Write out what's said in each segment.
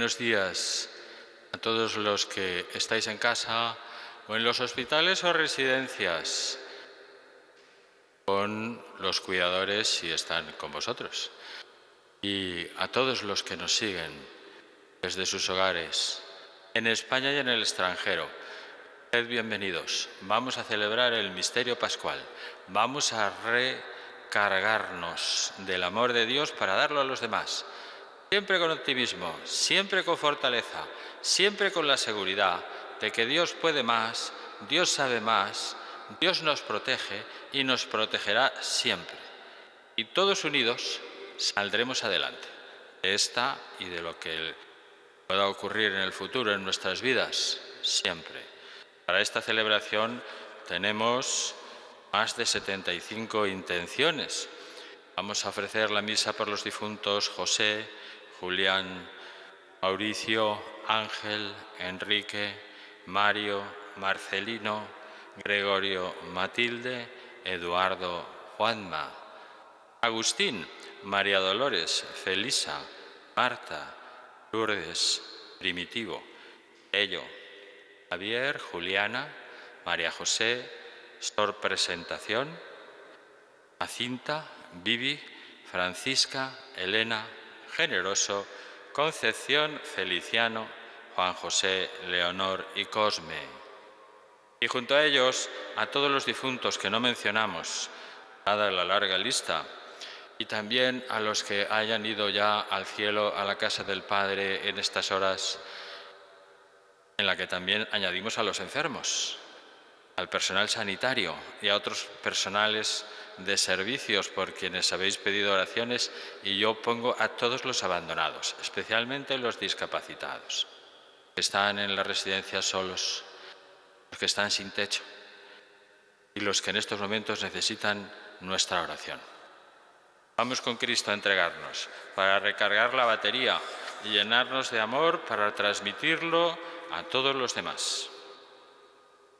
Buenos días a todos los que estáis en casa o en los hospitales o residencias, con los cuidadores si están con vosotros, y a todos los que nos siguen desde sus hogares, en España y en el extranjero. Sed bienvenidos. Vamos a celebrar el misterio pascual. Vamos a recargarnos del amor de Dios para darlo a los demás. Siempre con optimismo, siempre con fortaleza, siempre con la seguridad de que Dios puede más, Dios sabe más, Dios nos protege y nos protegerá siempre. Y todos unidos saldremos adelante de esta y de lo que pueda ocurrir en el futuro en nuestras vidas, siempre. Para esta celebración tenemos más de 75 intenciones. Vamos a ofrecer la misa por los difuntos José, Julián, Mauricio, Ángel, Enrique, Mario, Marcelino, Gregorio, Matilde, Eduardo, Juanma, Agustín, María Dolores, Felisa, Marta, Lourdes, Primitivo, Ello, Javier, Juliana, María José, Sor Presentación, Jacinta, Vivi, Francisca, Elena, Generoso, Concepción, Feliciano, Juan José, Leonor y Cosme. Y junto a ellos a todos los difuntos que no mencionamos, dada la larga lista, y también a los que hayan ido ya al cielo, a la casa del Padre en estas horas, en la que también añadimos a los enfermos, al personal sanitario y a otros personales de servicios por quienes habéis pedido oraciones y yo pongo a todos los abandonados, especialmente los discapacitados, que están en la residencia solos, los que están sin techo y los que en estos momentos necesitan nuestra oración. Vamos con Cristo a entregarnos para recargar la batería y llenarnos de amor para transmitirlo a todos los demás.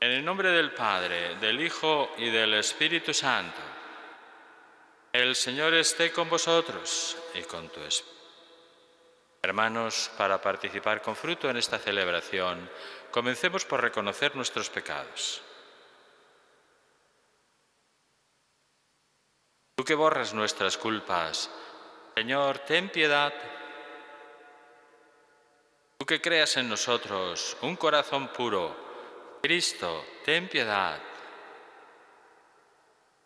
En el nombre del Padre, del Hijo y del Espíritu Santo. El Señor esté con vosotros y con tu espíritu. Hermanos, para participar con fruto en esta celebración, comencemos por reconocer nuestros pecados. Tú que borras nuestras culpas, Señor, ten piedad. Tú que creas en nosotros un corazón puro, Cristo, ten piedad.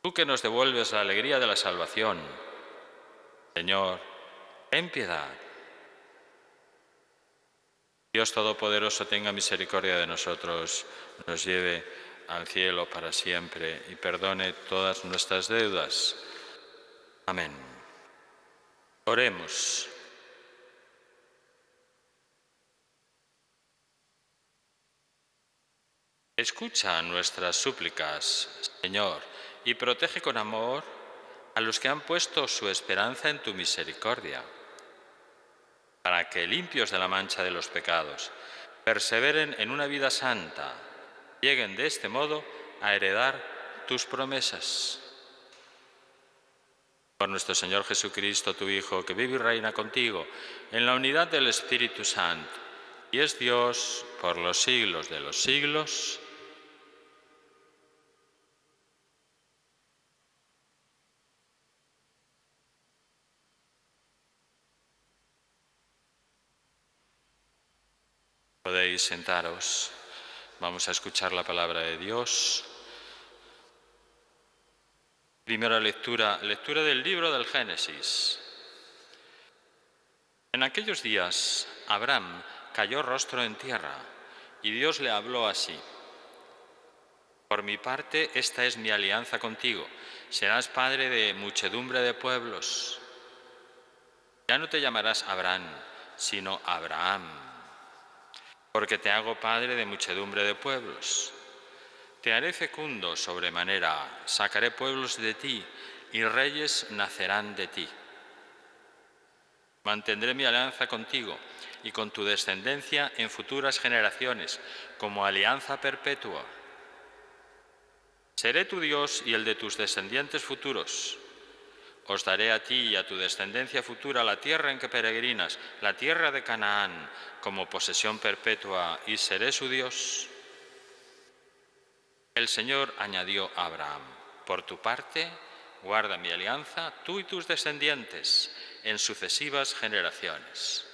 Tú que nos devuelves la alegría de la salvación, Señor, ten piedad. Dios Todopoderoso tenga misericordia de nosotros, nos lleve al cielo para siempre y perdone todas nuestras deudas. Amén. Oremos. Escucha nuestras súplicas, Señor y protege con amor a los que han puesto su esperanza en tu misericordia, para que, limpios de la mancha de los pecados, perseveren en una vida santa, lleguen de este modo a heredar tus promesas. Por nuestro Señor Jesucristo, tu Hijo, que vive y reina contigo en la unidad del Espíritu Santo, y es Dios por los siglos de los siglos. Podéis sentaros. Vamos a escuchar la palabra de Dios. Primera lectura, lectura del libro del Génesis. En aquellos días, Abraham cayó rostro en tierra y Dios le habló así. Por mi parte, esta es mi alianza contigo. Serás padre de muchedumbre de pueblos. Ya no te llamarás Abraham, sino Abraham porque te hago padre de muchedumbre de pueblos. Te haré fecundo sobremanera, sacaré pueblos de ti, y reyes nacerán de ti. Mantendré mi alianza contigo y con tu descendencia en futuras generaciones, como alianza perpetua. Seré tu Dios y el de tus descendientes futuros. Os daré a ti y a tu descendencia futura la tierra en que peregrinas, la tierra de Canaán, como posesión perpetua, y seré su Dios. El Señor añadió a Abraham, por tu parte, guarda mi alianza, tú y tus descendientes, en sucesivas generaciones.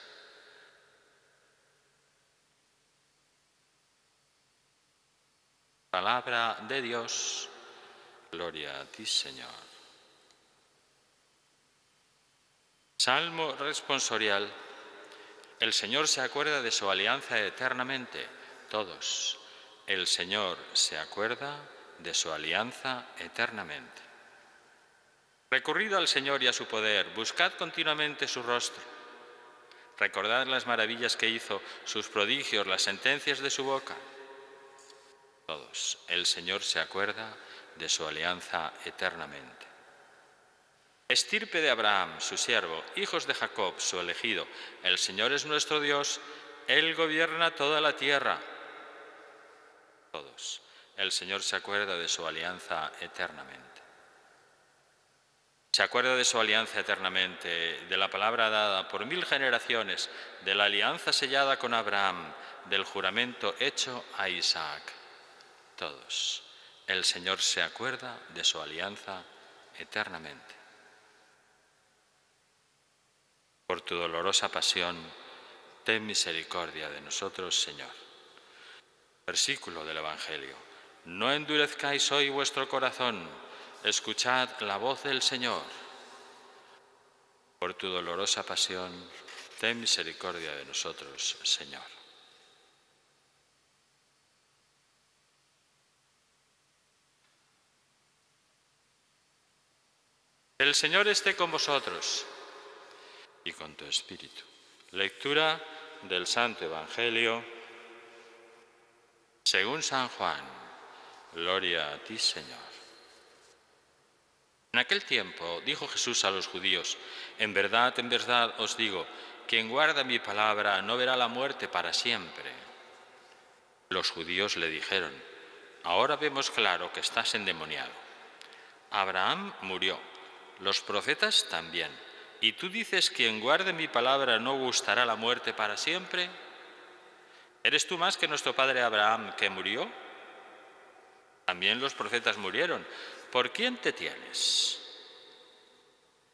Palabra de Dios. Gloria a ti, Señor. Salmo responsorial. El Señor se acuerda de su alianza eternamente. Todos. El Señor se acuerda de su alianza eternamente. Recurrido al Señor y a su poder, buscad continuamente su rostro. Recordad las maravillas que hizo, sus prodigios, las sentencias de su boca. Todos. El Señor se acuerda de su alianza eternamente. Estirpe de Abraham, su siervo, hijos de Jacob, su elegido. El Señor es nuestro Dios, Él gobierna toda la tierra. Todos. El Señor se acuerda de su alianza eternamente. Se acuerda de su alianza eternamente, de la palabra dada por mil generaciones, de la alianza sellada con Abraham, del juramento hecho a Isaac. Todos. El Señor se acuerda de su alianza eternamente. Por tu dolorosa pasión, ten misericordia de nosotros, Señor. Versículo del Evangelio. No endurezcáis hoy vuestro corazón, escuchad la voz del Señor. Por tu dolorosa pasión, ten misericordia de nosotros, Señor. El Señor esté con vosotros y con tu espíritu. Lectura del Santo Evangelio según San Juan. Gloria a ti, Señor. En aquel tiempo dijo Jesús a los judíos, en verdad, en verdad os digo, quien guarda mi palabra no verá la muerte para siempre. Los judíos le dijeron, ahora vemos claro que estás endemoniado. Abraham murió, los profetas también ¿Y tú dices, quien guarde mi palabra no gustará la muerte para siempre? ¿Eres tú más que nuestro padre Abraham que murió? También los profetas murieron. ¿Por quién te tienes?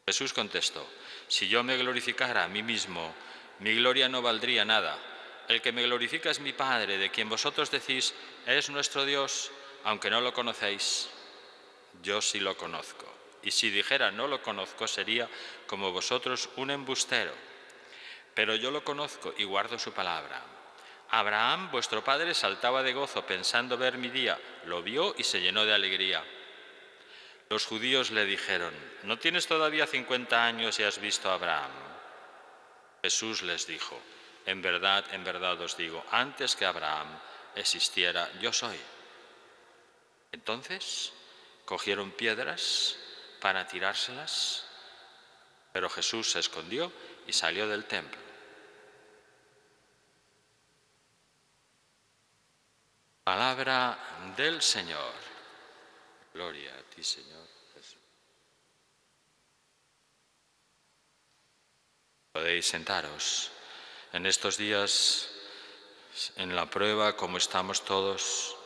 Jesús contestó, si yo me glorificara a mí mismo, mi gloria no valdría nada. El que me glorifica es mi Padre, de quien vosotros decís, es nuestro Dios, aunque no lo conocéis. Yo sí lo conozco y si dijera no lo conozco sería como vosotros un embustero. Pero yo lo conozco y guardo su palabra. Abraham, vuestro padre, saltaba de gozo pensando ver mi día, lo vio y se llenó de alegría. Los judíos le dijeron, ¿no tienes todavía cincuenta años y has visto a Abraham? Jesús les dijo, en verdad, en verdad os digo, antes que Abraham existiera, yo soy. Entonces cogieron piedras para tirárselas, pero Jesús se escondió y salió del templo. Palabra del Señor. Gloria a ti, Señor Jesús. Podéis sentaros en estos días en la prueba como estamos todos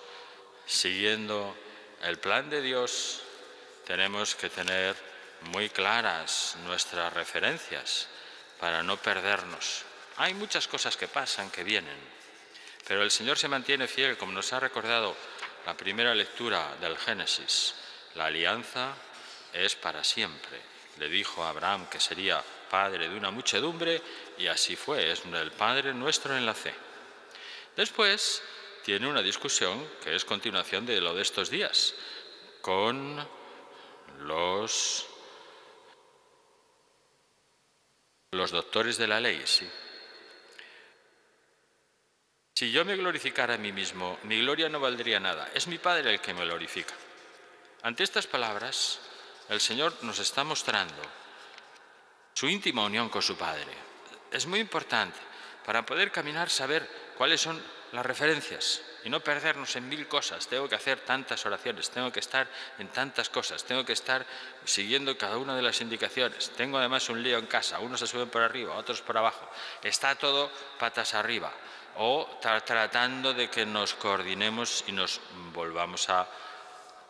siguiendo el plan de Dios tenemos que tener muy claras nuestras referencias para no perdernos. Hay muchas cosas que pasan, que vienen, pero el Señor se mantiene fiel, como nos ha recordado la primera lectura del Génesis. La alianza es para siempre. Le dijo a Abraham que sería padre de una muchedumbre y así fue, es el Padre nuestro en la fe. Después tiene una discusión que es continuación de lo de estos días, con los, los doctores de la ley, sí. Si yo me glorificara a mí mismo, mi gloria no valdría nada. Es mi Padre el que me glorifica. Ante estas palabras, el Señor nos está mostrando su íntima unión con su Padre. Es muy importante para poder caminar, saber cuáles son las referencias. Y no perdernos en mil cosas. Tengo que hacer tantas oraciones, tengo que estar en tantas cosas, tengo que estar siguiendo cada una de las indicaciones. Tengo además un lío en casa, unos se suben por arriba, otros por abajo. Está todo patas arriba. O tratando de que nos coordinemos y nos volvamos a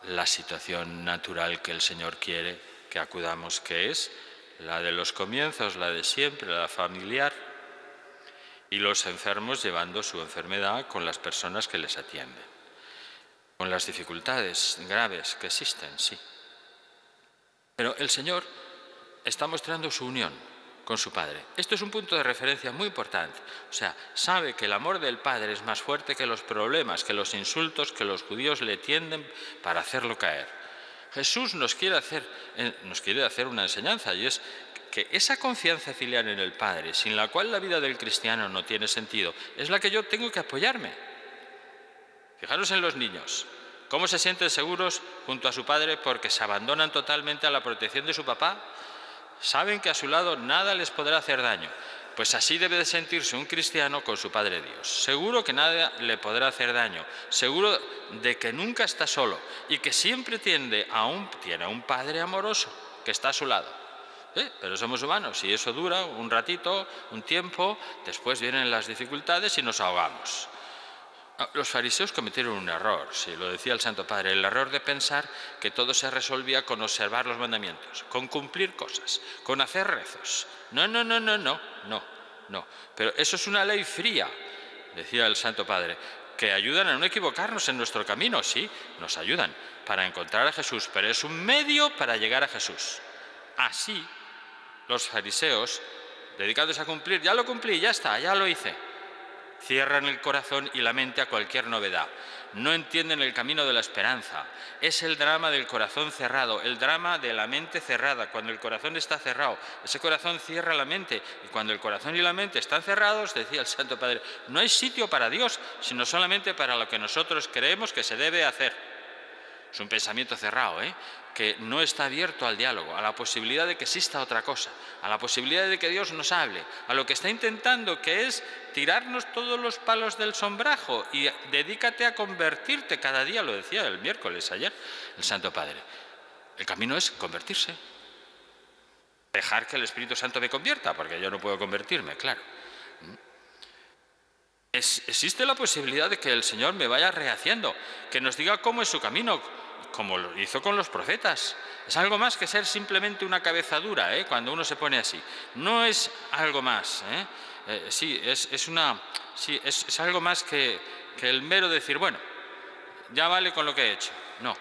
la situación natural que el Señor quiere que acudamos, que es la de los comienzos, la de siempre, la familiar, y los enfermos llevando su enfermedad con las personas que les atienden, con las dificultades graves que existen, sí. Pero el Señor está mostrando su unión con su Padre. Esto es un punto de referencia muy importante. O sea, sabe que el amor del Padre es más fuerte que los problemas, que los insultos que los judíos le tienden para hacerlo caer. Jesús nos quiere hacer, eh, nos quiere hacer una enseñanza y es que esa confianza filial en el Padre, sin la cual la vida del cristiano no tiene sentido, es la que yo tengo que apoyarme. Fijaros en los niños, cómo se sienten seguros junto a su padre porque se abandonan totalmente a la protección de su papá. Saben que a su lado nada les podrá hacer daño. Pues así debe de sentirse un cristiano con su Padre Dios. Seguro que nada le podrá hacer daño, seguro de que nunca está solo y que siempre tiende a un, tiene a un Padre amoroso que está a su lado. ¿Eh? Pero somos humanos y eso dura un ratito, un tiempo, después vienen las dificultades y nos ahogamos. Ah, los fariseos cometieron un error, sí, lo decía el Santo Padre, el error de pensar que todo se resolvía con observar los mandamientos, con cumplir cosas, con hacer rezos. No, no, no, no, no, no, no. Pero eso es una ley fría, decía el Santo Padre, que ayudan a no equivocarnos en nuestro camino, sí, nos ayudan para encontrar a Jesús, pero es un medio para llegar a Jesús. Así, los fariseos, dedicados a cumplir, ya lo cumplí, ya está, ya lo hice cierran el corazón y la mente a cualquier novedad. No entienden el camino de la esperanza. Es el drama del corazón cerrado, el drama de la mente cerrada. Cuando el corazón está cerrado, ese corazón cierra la mente. Y cuando el corazón y la mente están cerrados, decía el Santo Padre, no hay sitio para Dios, sino solamente para lo que nosotros creemos que se debe hacer. Es un pensamiento cerrado, ¿eh? que no está abierto al diálogo, a la posibilidad de que exista otra cosa, a la posibilidad de que Dios nos hable, a lo que está intentando, que es tirarnos todos los palos del sombrajo y dedícate a convertirte cada día, lo decía el miércoles ayer el Santo Padre. El camino es convertirse. Dejar que el Espíritu Santo me convierta, porque yo no puedo convertirme, claro. existe la posibilidad de que el Señor me vaya rehaciendo, que nos diga cómo es su camino, como lo hizo con los profetas. Es algo más que ser simplemente una cabeza dura, ¿eh? cuando uno se pone así. No es algo más. ¿eh? Eh, sí, es, una, sí es, algo más que, que el mero decir, bueno, ya vale con lo que he hecho. No,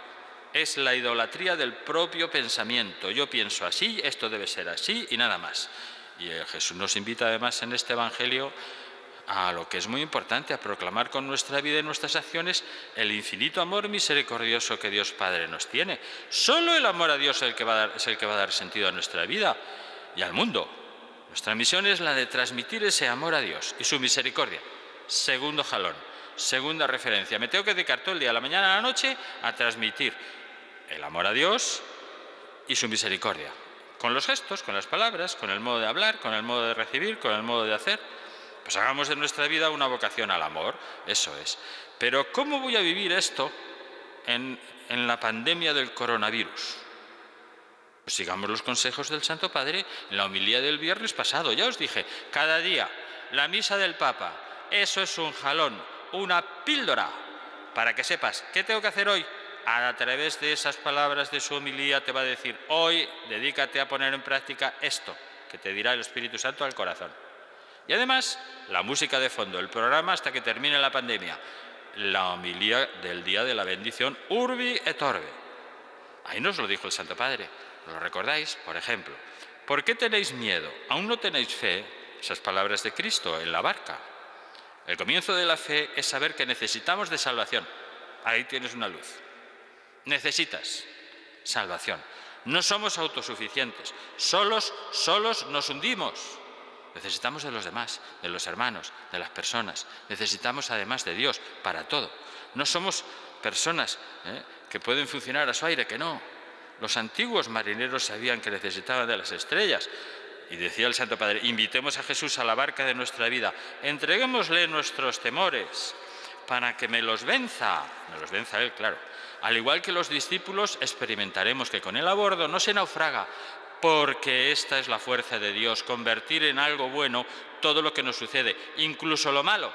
es la idolatría del propio pensamiento. Yo pienso así, esto debe ser así y nada más. Y Jesús nos invita además en este Evangelio a lo que es muy importante, a proclamar con nuestra vida y nuestras acciones el infinito amor misericordioso que Dios Padre nos tiene. Solo el amor a Dios es el que va a dar, sentido a nuestra vida y al mundo. Nuestra misión es la de transmitir ese amor a Dios y su misericordia. Segundo jalón, segunda referencia. Me tengo que dedicar todo el día, a la mañana, a la noche, a transmitir el amor a Dios y su misericordia. Con los gestos, con las palabras, con el modo de hablar, con el modo de recibir, con el modo de hacer. Pues hagamos de nuestra vida una vocación al amor, eso es. Pero ¿cómo voy a vivir esto en, en la pandemia del coronavirus? Pues sigamos los consejos del Santo Padre en la homilía del viernes pasado. Ya os dije, cada día la misa del Papa, eso es un jalón, una píldora, para que sepas qué tengo que hacer hoy. A través de esas palabras de su homilía te va a decir, hoy dedícate a poner en práctica esto, que te dirá el Espíritu Santo al corazón. Y además, la música de fondo, el programa hasta que termine la pandemia, la homilía del día de la bendición Urbi et Orbe. Ahí nos lo dijo el Santo Padre. ¿Lo recordáis? Por ejemplo, ¿por qué tenéis miedo? ¿Aún no tenéis fe? Esas palabras de Cristo en la barca. El comienzo de la fe es saber que necesitamos de salvación. Ahí tienes una luz. Necesitas salvación. No somos autosuficientes. Solos, solos nos hundimos. Necesitamos de los demás, de los hermanos, de las personas. Necesitamos además de Dios para todo. No somos personas ¿eh? que pueden funcionar a su aire, que no. Los antiguos marineros sabían que necesitaban de las estrellas. Y decía el Santo Padre, invitemos a Jesús a la barca de nuestra vida, entreguémosle nuestros temores, para que me los venza. Me los venza Él, claro. Al igual que los discípulos, experimentaremos que con Él a bordo no se naufraga, porque esta es la fuerza de Dios, convertir en algo bueno todo lo que nos sucede, incluso lo malo.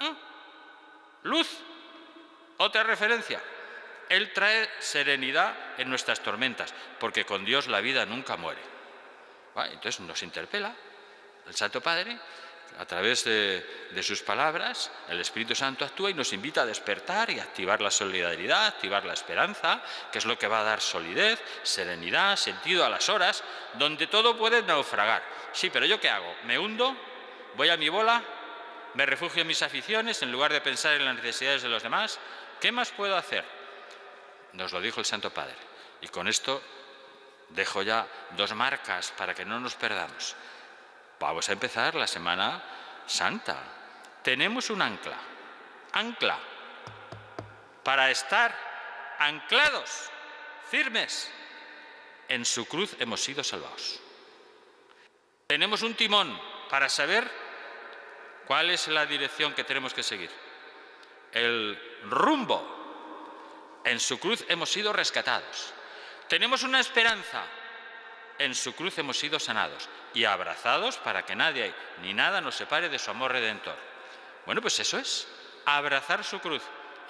¿Mm? Luz, otra referencia. Él trae serenidad en nuestras tormentas, porque con Dios la vida nunca muere. Entonces nos interpela el Santo Padre, a través de, sus palabras, el Espíritu Santo actúa y nos invita a despertar y activar la solidaridad, activar la esperanza, que es lo que va a dar solidez, serenidad, sentido a las horas, donde todo puede naufragar. Sí, pero ¿yo qué hago? ¿Me hundo? ¿Voy a mi bola? ¿Me refugio en mis aficiones en lugar de pensar en las necesidades de los demás? ¿Qué más puedo hacer? Nos lo dijo el Santo Padre. Y con esto dejo ya dos marcas para que no nos perdamos. Vamos a empezar la Semana Santa. Tenemos un ancla, ancla, para estar anclados, firmes. En su cruz hemos sido salvados. Tenemos un timón para saber cuál es la dirección que tenemos que seguir. El rumbo en su cruz hemos sido rescatados. Tenemos una esperanza. En su cruz hemos sido sanados y abrazados para que nadie ni nada nos separe de su amor redentor. Bueno, pues eso es, abrazar su cruz.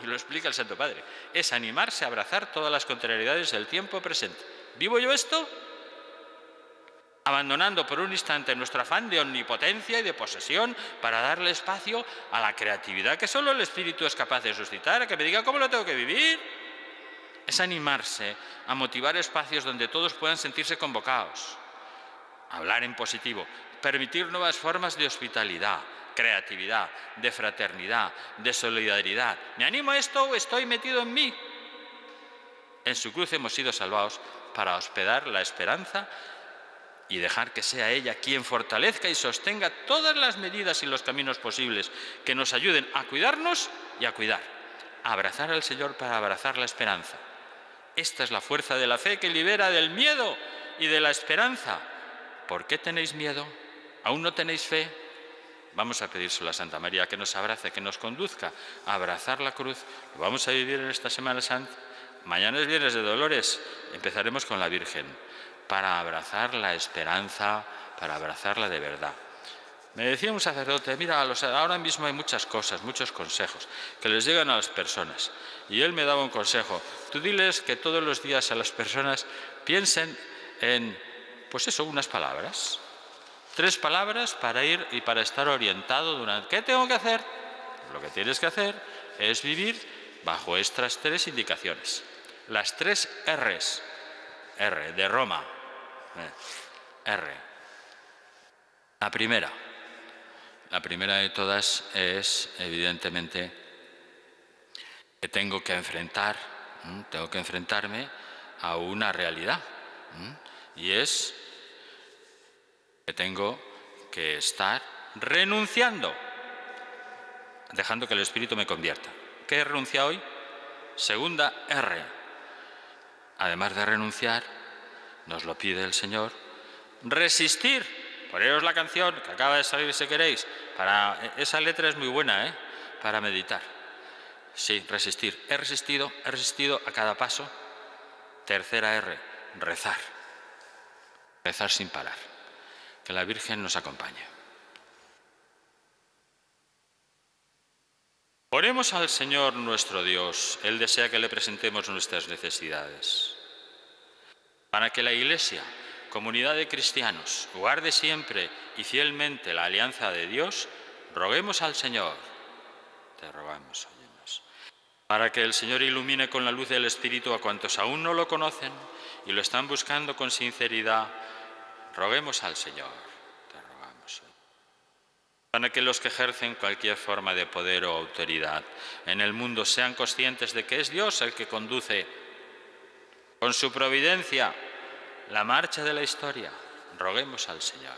Y lo explica el Santo Padre. Es animarse a abrazar todas las contrariedades del tiempo presente. ¿Vivo yo esto? Abandonando por un instante nuestro afán de omnipotencia y de posesión para darle espacio a la creatividad que solo el Espíritu es capaz de suscitar, a que me diga cómo lo tengo que vivir es animarse a motivar espacios donde todos puedan sentirse convocados, hablar en positivo, permitir nuevas formas de hospitalidad, creatividad, de fraternidad, de solidaridad. ¿Me animo a esto o estoy metido en mí? En su cruz hemos sido salvados para hospedar la esperanza y dejar que sea ella quien fortalezca y sostenga todas las medidas y los caminos posibles que nos ayuden a cuidarnos y a cuidar, a abrazar al Señor para abrazar la esperanza esta es la fuerza de la fe que libera del miedo y de la esperanza. ¿Por qué tenéis miedo? ¿Aún no tenéis fe? Vamos a pedírselo a Santa María que nos abrace, que nos conduzca a abrazar la cruz. Lo vamos a vivir en esta Semana Santa. Mañana es Viernes de Dolores. Empezaremos con la Virgen para abrazar la esperanza, para abrazarla de verdad. Me decía un sacerdote, mira, ahora mismo hay muchas cosas, muchos consejos que les llegan a las personas. Y él me daba un consejo, tú diles que todos los días a las personas piensen en, pues eso, unas palabras. Tres palabras para ir y para estar orientado durante... ¿Qué tengo que hacer? Lo que tienes que hacer es vivir bajo estas tres indicaciones. Las tres R's. R, de Roma. Eh, R. La primera la primera de todas es, evidentemente, que tengo que enfrentar, tengo que enfrentarme a una realidad. Y es que tengo que estar renunciando, dejando que el Espíritu me convierta. ¿Qué renuncia hoy? Segunda R. Además de renunciar, nos lo pide el Señor, resistir Poneros la canción que acaba de salir si queréis. Para, esa letra es muy buena, ¿eh? Para meditar. Sí, resistir. He resistido, he resistido a cada paso. Tercera R, rezar. Rezar sin parar. Que la Virgen nos acompañe. Oremos al Señor nuestro Dios. Él desea que le presentemos nuestras necesidades. Para que la Iglesia comunidad de cristianos, guarde siempre y fielmente la alianza de Dios, roguemos al Señor, te rogamos, óyenos, para que el Señor ilumine con la luz del Espíritu a cuantos aún no lo conocen y lo están buscando con sinceridad, roguemos al Señor, te rogamos. Para que los que ejercen cualquier forma de poder o autoridad en el mundo sean conscientes de que es Dios el que conduce con su providencia la marcha de la historia, roguemos al Señor,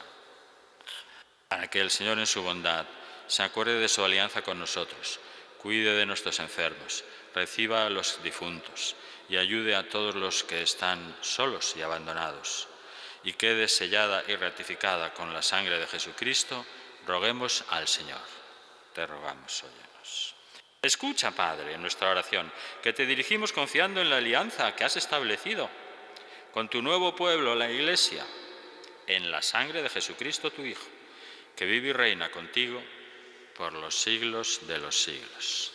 para que el Señor en su bondad se acuerde de su alianza con nosotros, cuide de nuestros enfermos, reciba a los difuntos y ayude a todos los que están solos y abandonados, y quede sellada y ratificada con la sangre de Jesucristo, roguemos al Señor. Te rogamos, óyenos. Escucha, Padre, nuestra oración, que te dirigimos confiando en la alianza que has establecido con tu nuevo pueblo, la Iglesia, en la sangre de Jesucristo tu Hijo, que vive y reina contigo por los siglos de los siglos.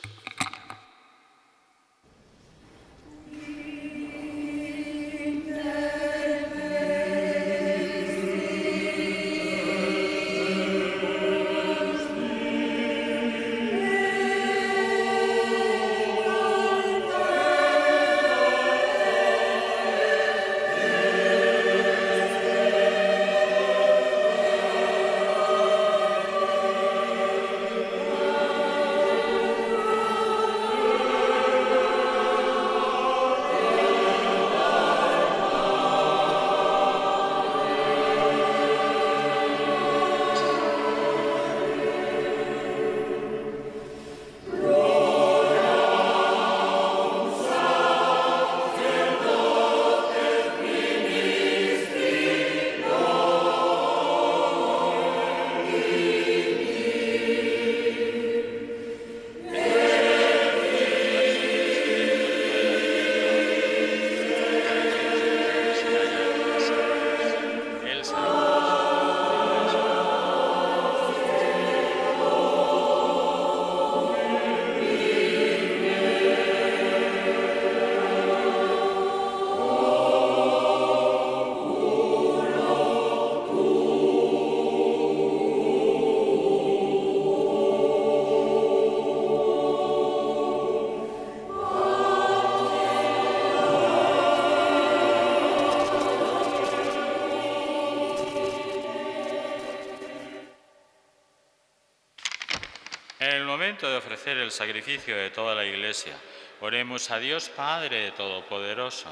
De ofrecer el sacrificio de toda la Iglesia, oremos a Dios Padre Todopoderoso.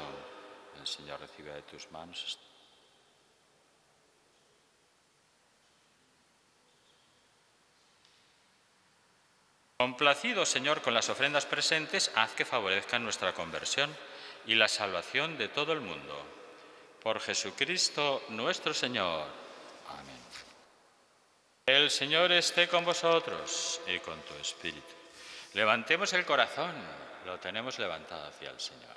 El Señor recibe de tus manos. Complacido, Señor, con las ofrendas presentes, haz que favorezcan nuestra conversión y la salvación de todo el mundo. Por Jesucristo nuestro Señor. El Señor esté con vosotros y con tu espíritu. Levantemos el corazón, lo tenemos levantado hacia el Señor.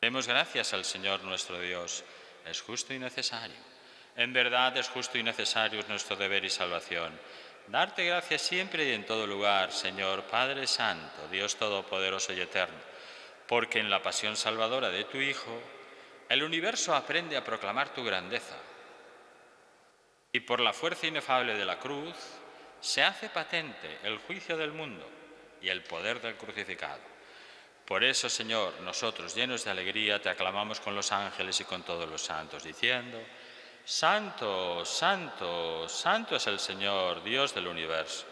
Demos gracias al Señor nuestro Dios, es justo y necesario. En verdad es justo y necesario es nuestro deber y salvación. Darte gracias siempre y en todo lugar, Señor Padre Santo, Dios Todopoderoso y Eterno, porque en la pasión salvadora de tu Hijo, el universo aprende a proclamar tu grandeza y por la fuerza inefable de la cruz se hace patente el juicio del mundo y el poder del crucificado. Por eso, Señor, nosotros, llenos de alegría, te aclamamos con los ángeles y con todos los santos, diciendo, Santo, Santo, Santo es el Señor, Dios del universo.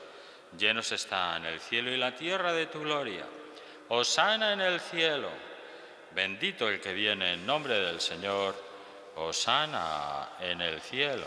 Llenos están el cielo y la tierra de tu gloria. Osana en el cielo. Bendito el que viene en nombre del Señor. Osana en el cielo.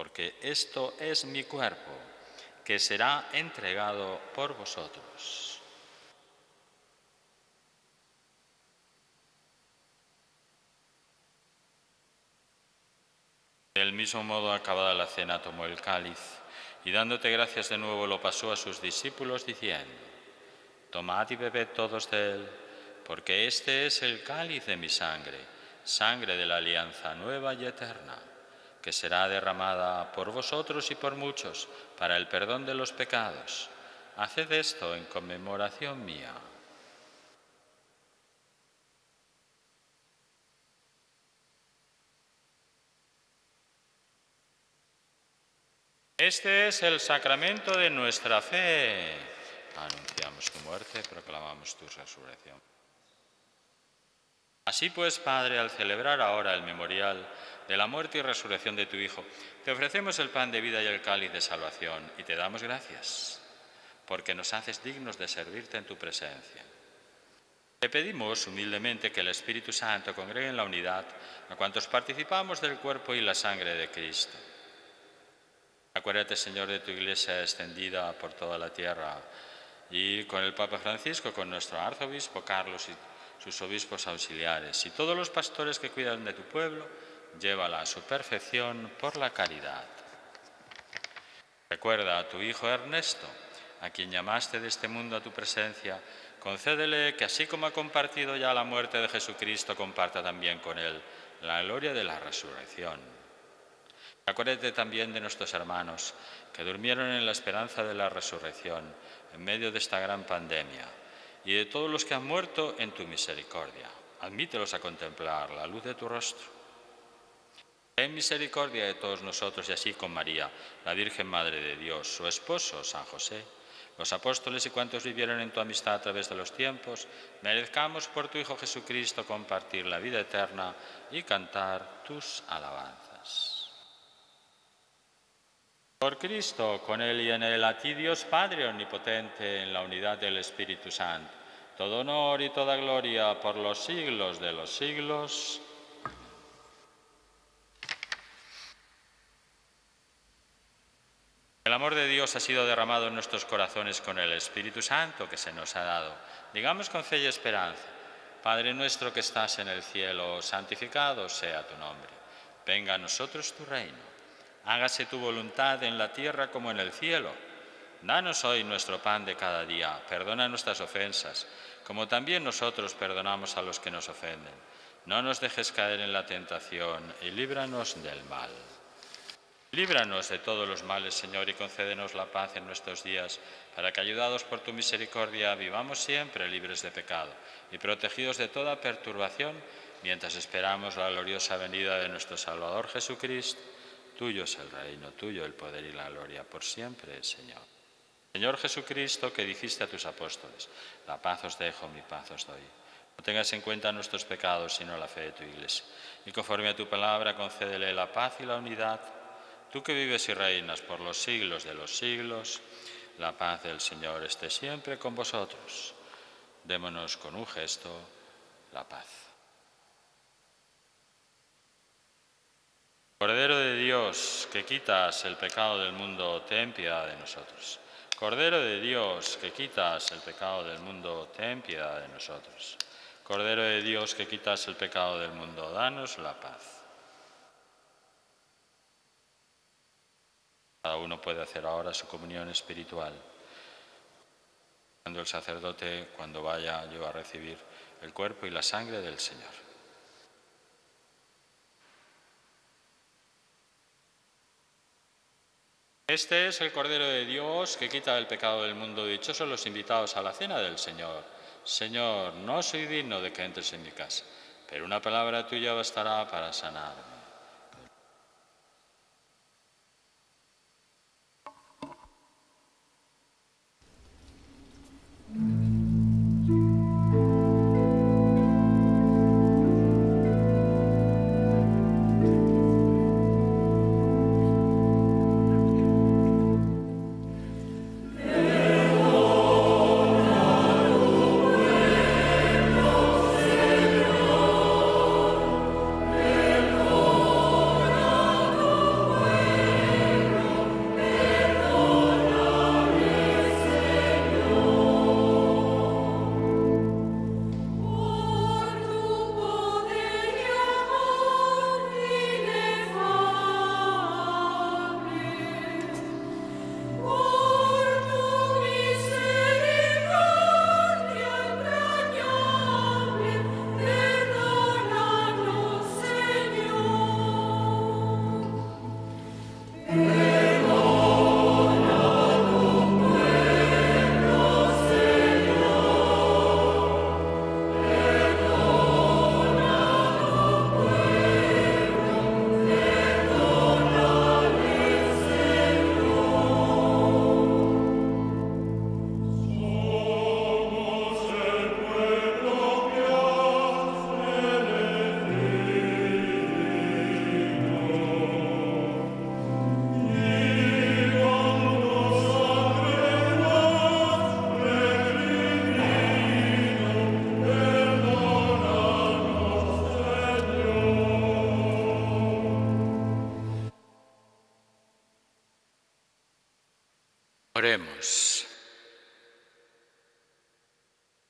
porque esto es mi cuerpo, que será entregado por vosotros. Del mismo modo, acabada la cena, tomó el cáliz y dándote gracias de nuevo lo pasó a sus discípulos diciendo, Tomad y bebed todos de él, porque este es el cáliz de mi sangre, sangre de la alianza nueva y eterna que será derramada por vosotros y por muchos para el perdón de los pecados. Haced esto en conmemoración mía. Este es el sacramento de nuestra fe. Anunciamos tu muerte, proclamamos tu resurrección. Así pues, Padre, al celebrar ahora el memorial de la muerte y resurrección de tu Hijo, te ofrecemos el pan de vida y el cáliz de salvación y te damos gracias, porque nos haces dignos de servirte en tu presencia. Te pedimos humildemente que el Espíritu Santo congregue en la unidad a cuantos participamos del cuerpo y la sangre de Cristo. Acuérdate, Señor, de tu iglesia extendida por toda la tierra y con el Papa Francisco, con nuestro arzobispo Carlos y sus obispos auxiliares y todos los pastores que cuidan de tu pueblo, llévala a su perfección por la caridad. Recuerda a tu hijo Ernesto, a quien llamaste de este mundo a tu presencia, concédele que así como ha compartido ya la muerte de Jesucristo, comparta también con él la gloria de la resurrección. Acuérdate también de nuestros hermanos que durmieron en la esperanza de la resurrección en medio de esta gran pandemia y de todos los que han muerto en tu misericordia. Admítelos a contemplar la luz de tu rostro. Ten misericordia de todos nosotros y así con María, la Virgen Madre de Dios, su esposo, San José, los apóstoles y cuantos vivieron en tu amistad a través de los tiempos, merezcamos por tu Hijo Jesucristo compartir la vida eterna y cantar tus alabanzas. Por Cristo, con Él y en Él, a ti Dios Padre Omnipotente, en la unidad del Espíritu Santo, todo honor y toda gloria por los siglos de los siglos. El amor de Dios ha sido derramado en nuestros corazones con el Espíritu Santo que se nos ha dado. Digamos con fe y esperanza, Padre nuestro que estás en el cielo, santificado sea tu nombre. Venga a nosotros tu reino hágase tu voluntad en la tierra como en el cielo. Danos hoy nuestro pan de cada día, perdona nuestras ofensas, como también nosotros perdonamos a los que nos ofenden. No nos dejes caer en la tentación y líbranos del mal. Líbranos de todos los males, Señor, y concédenos la paz en nuestros días, para que, ayudados por tu misericordia, vivamos siempre libres de pecado y protegidos de toda perturbación, mientras esperamos la gloriosa venida de nuestro Salvador Jesucristo Tuyo es el reino, tuyo el poder y la gloria por siempre, Señor. Señor Jesucristo, que dijiste a tus apóstoles, la paz os dejo, mi paz os doy. No tengas en cuenta nuestros pecados, sino la fe de tu iglesia. Y conforme a tu palabra, concédele la paz y la unidad. Tú que vives y reinas por los siglos de los siglos, la paz del Señor esté siempre con vosotros. Démonos con un gesto la paz. Cordero de Dios, que quitas el pecado del mundo, ten piedad de nosotros. Cordero de Dios, que quitas el pecado del mundo, ten piedad de nosotros. Cordero de Dios, que quitas el pecado del mundo, danos la paz. Cada uno puede hacer ahora su comunión espiritual. Cuando el sacerdote, cuando vaya yo a recibir el cuerpo y la sangre del Señor. Este es el Cordero de Dios que quita el pecado del mundo. Dichosos los invitados a la cena del Señor. Señor, no soy digno de que entres en mi casa, pero una palabra tuya bastará para sanarme. Oremos.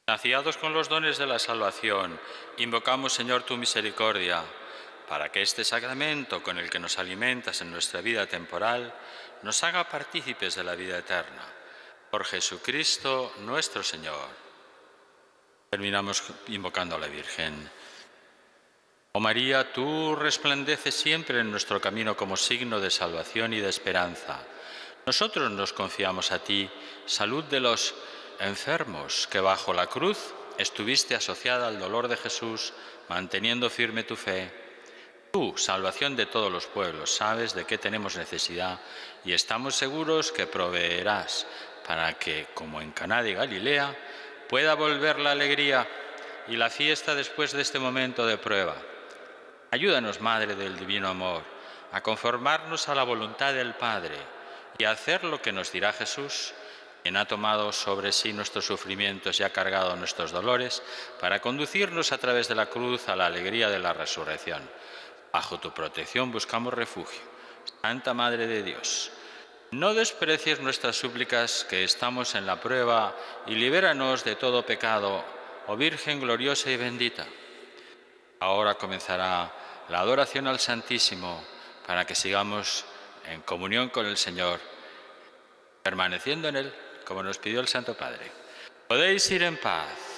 Naciados con los dones de la salvación, invocamos, Señor, tu misericordia, para que este sacramento con el que nos alimentas en nuestra vida temporal nos haga partícipes de la vida eterna. Por Jesucristo nuestro Señor. Terminamos invocando a la Virgen. Oh María, tú resplandeces siempre en nuestro camino como signo de salvación y de esperanza. Nosotros nos confiamos a ti, salud de los enfermos, que bajo la cruz estuviste asociada al dolor de Jesús, manteniendo firme tu fe. Tú, salvación de todos los pueblos, sabes de qué tenemos necesidad y estamos seguros que proveerás para que, como en Caná de Galilea, pueda volver la alegría y la fiesta después de este momento de prueba. Ayúdanos, Madre del Divino Amor, a conformarnos a la voluntad del Padre y hacer lo que nos dirá Jesús, quien ha tomado sobre sí nuestros sufrimientos y ha cargado nuestros dolores, para conducirnos a través de la cruz a la alegría de la resurrección. Bajo tu protección buscamos refugio. Santa Madre de Dios, no desprecies nuestras súplicas que estamos en la prueba y libéranos de todo pecado, oh Virgen gloriosa y bendita. Ahora comenzará la adoración al Santísimo para que sigamos en comunión con el Señor, permaneciendo en Él, como nos pidió el Santo Padre. Podéis ir en paz.